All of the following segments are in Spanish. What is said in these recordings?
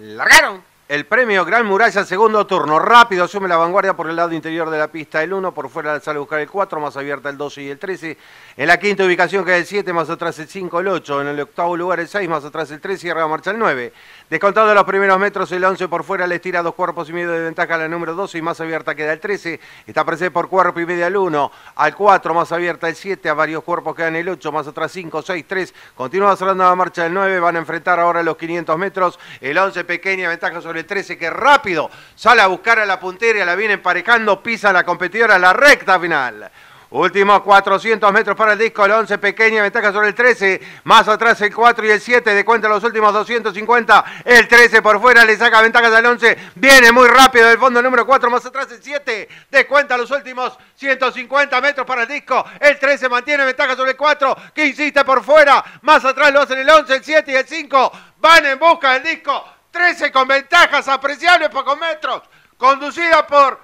largaron. El premio Gran Muralla, segundo turno. Rápido, asume la vanguardia por el lado interior de la pista el 1, por fuera sale a buscar el 4, más abierta el 12 y el 13. En la quinta ubicación queda el 7, más atrás el 5, el 8. En el octavo lugar el 6, más atrás el 3, cierra marcha el 9. Descontado los primeros metros, el 11 por fuera le estira dos cuerpos y medio de ventaja a la número 12 y más abierta queda el 13. Está presente por cuerpo y medio al 1, al 4, más abierta el 7, a varios cuerpos quedan el 8, más atrás 5, 6, 3. Continúa cerrando la marcha el 9, van a enfrentar ahora los 500 metros. El 11 pequeña ventaja sobre el 13 que rápido. Sale a buscar a la puntera, la viene emparejando, pisa la competidora, la recta final. Últimos 400 metros para el disco, el 11 pequeña, ventaja sobre el 13, más atrás el 4 y el 7, de cuenta los últimos 250, el 13 por fuera le saca ventajas al 11, viene muy rápido del fondo número 4, más atrás el 7, de cuenta los últimos 150 metros para el disco, el 13 mantiene ventaja sobre el 4, que insiste por fuera, más atrás lo hacen el 11, el 7 y el 5, van en busca del disco, 13 con ventajas apreciables, pocos metros, conducida por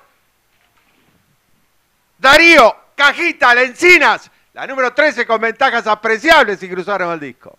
Darío Cajita Lencinas, la número 13 con ventajas apreciables y cruzaron el disco.